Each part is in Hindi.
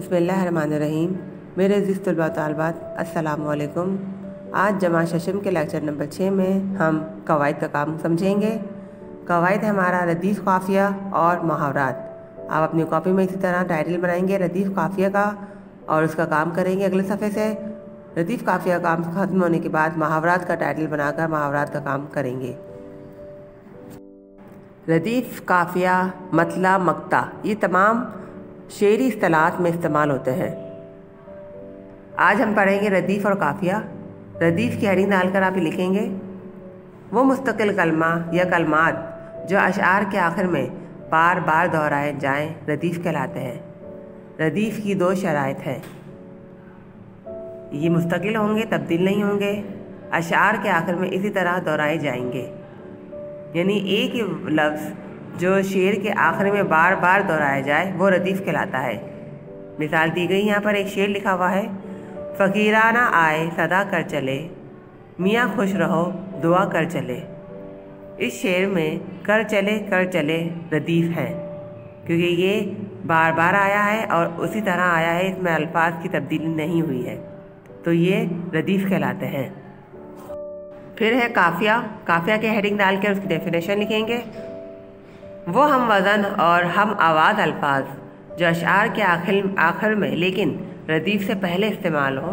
बसमीम मेरे अज़ीज़ तलबा तलबात असलकुम आज जमा शशम के लेक्चर नंबर छः में हम कवायद का काम समझेंगे। कवायद हमारा रदीफ़ काफ़िया और मुहावरात। आप अपनी कॉपी में इसी तरह टाइटल बनाएँगे रदीफ़ काफ़िया का और उसका काम करेंगे अगले सफ़े से। रदीफ़ काफ़िया काम ख़त्म होने के बाद मुहावरात का टाइटल बनाकर मुहावरात का काम करेंगे। रदीफ़ काफ़िया मतला मक्ता। ये तमाम शेरी असलाहत में इस्तेमाल होते हैं। आज हम पढ़ेंगे रदीफ़ और काफ़िया। रदीफ़ की हरी डालकर आप लिखेंगे। वो मुस्तकिल कलमा या कलमात जो अशार के आखिर में बार बार दोहराए जाएँ, रदीफ़ कहलाते हैं। रदीफ़ की दो शरात हैं। ये मुस्तकिल होंगे, तब्दील नहीं होंगे। अशार के आखिर में इसी तरह दोहराए जाएँगे। यानी एक ही लफ्ज़ जो शेर के आखिर में बार बार दोहराया जाए, वो रदीफ़ कहलाता है। मिसाल दी गई यहाँ पर एक शेर लिखा हुआ है फ़कीराना आए, सदा कर चले। मियाँ खुश रहो, दुआ कर चले। इस शेर में, कर चले कर चले रदीफ़ हैं, क्योंकि ये बार बार आया है और उसी तरह आया है, इसमें अल्फाज की तब्दीली नहीं हुई है। तो ये रदीफ़ कहलाते हैं। फिर है काफ़िया। काफ़िया के हेडिंग डाल के उसकी डेफिनेशन लिखेंगे। वो हम वज़न और हम आवाज़ अल्फाज, जो अशार के आखिर आखिर में, लेकिन रदीफ़ से पहले इस्तेमाल हो,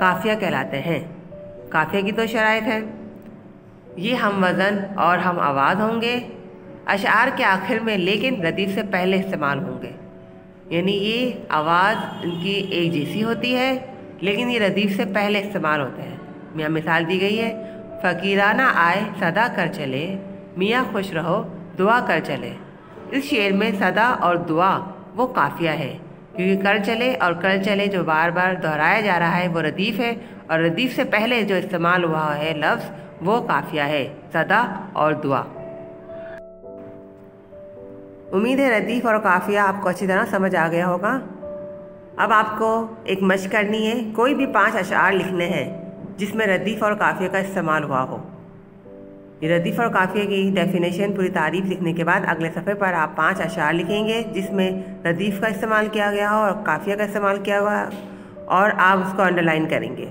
काफ़िया कहलाते हैं। काफ़िया की तो शरात है। ये हम वज़न और हम आवाज़ होंगे अशार के आखिर में, लेकिन रदीफ़ से पहले इस्तेमाल होंगे। यानी ये आवाज़ इनकी एक जैसी होती है, लेकिन ये रदीफ़ से पहले इस्तेमाल होते हैं। मियाँ मिसाल दी गई है, फ़कीराना आए, सदा कर चले, मियाँ खुश रहो दुआ कर चले। इस शेर में सदा और दुआ, वो काफिया है, क्योंकि कर चले और कर चले जो बार बार दोहराया जा रहा है, वो रदीफ़ है, और रदीफ़ से पहले जो इस्तेमाल हुआ है लफ्ज़, वो काफिया है, सदा और दुआ। उम्मीद है रदीफ़ और काफिया आपको अच्छी तरह समझ आ गया होगा। अब आपको एक मश करनी है, कोई भी पाँच अशार लिखने हैं, जिसमें रदीफ़ और काफिया का इस्तेमाल हुआ हो। रदीफ़ और काफ़िया की डेफिनेशन पूरी तारीफ़ लिखने के बाद अगले सफ़े पर आप पाँच अशार लिखेंगे, जिसमें रदीफ़ का इस्तेमाल किया गया हो और काफ़िया का इस्तेमाल किया हुआ और आप उसको अंडरलाइन करेंगे।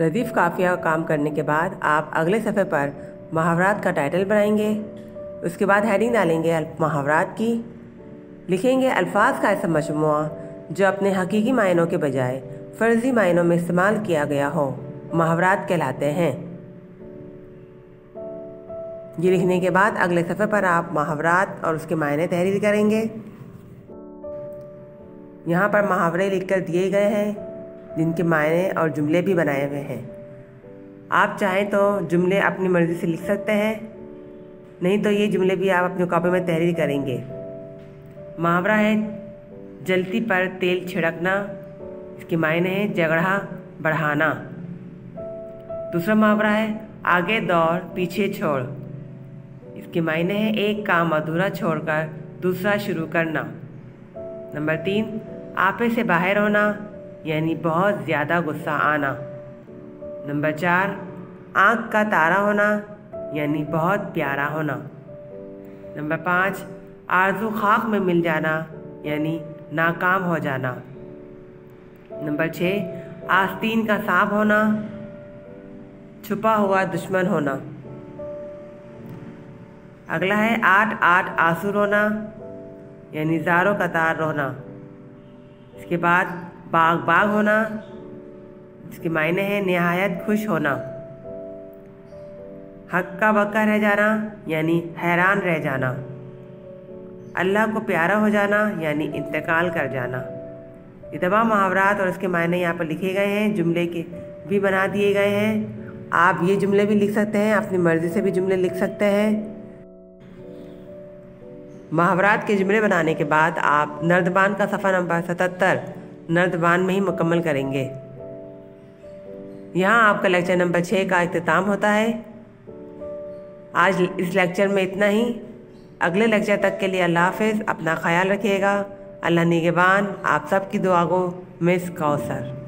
रदीफ़ काफ़िया काम करने के बाद आप अगले सफ़े पर मुहावरात का टाइटल बनाएँगे, उसके बाद हेडिंग डालेंगे मुहावरात की, लिखेंगे अल्फाज का ऐसा मजमु जो अपने हकीकी मायनों के बजाय फ़र्ज़ी मायनों में इस्तेमाल किया गया हो, मुहावरात कहलाते हैं। ये लिखने के बाद अगले सफ़े पर आप मुहावरात और उसके मायने तहरीर करेंगे। यहाँ पर मुहावरे लिखकर दिए गए हैं, जिनके मायने और जुमले भी बनाए हुए हैं। आप चाहें तो जुमले अपनी मर्ज़ी से लिख सकते हैं, नहीं तो ये जुमले भी आप अपनी कॉपी में तहरीर करेंगे। मुहावरा है, जलती पर तेल छिड़कना, इसके मायने हैं जगड़ा बढ़ाना। दूसरा मुहावरा है, आगे दौड़, पीछे छोड़। इसके मायने हैं एक काम अधूरा छोड़कर दूसरा शुरू करना। नंबर तीन, आपे से बाहर होना, यानी बहुत ज़्यादा गुस्सा आना। नंबर चार, आँख का तारा होना, यानी बहुत प्यारा होना। नंबर पाँच, आरज़ू खाक में मिल जाना, यानी नाकाम हो जाना। नंबर छः, आस्तीन का सांप होना, छुपा हुआ दुश्मन होना। अगला है आठ आठ आँसू रोना, यानी ज़ारों कतार रोना। इसके बाद बाग बाग होना, इसके मायने हैं नहायत खुश होना। हक्का बक्का रह जाना, यानी हैरान रह जाना। अल्लाह को प्यारा हो जाना, यानी इंतकाल कर जाना। ये तमाम मुहावरात और इसके मायने यहाँ पर लिखे गए हैं, जुमले के भी बना दिए गए हैं। आप ये जुमले भी लिख सकते हैं, अपनी मर्ज़ी से भी जुमले लिख सकते हैं। मुहावरात के जुमले बनाने के बाद आप नर्दबान का सफ़ा नंबर सतहत्तर नर्दबान में ही मुकम्मल करेंगे। यहाँ आपका लेक्चर नंबर छः का अख्ताम होता है। आज इस लेक्चर में इतना ही। अगले लेक्चर तक के लिए अल्लाह हाफिज़, अपना ख्याल रखिएगा। अल्लाह निगेबान, आप सबकी दुआ को मिस कौसर।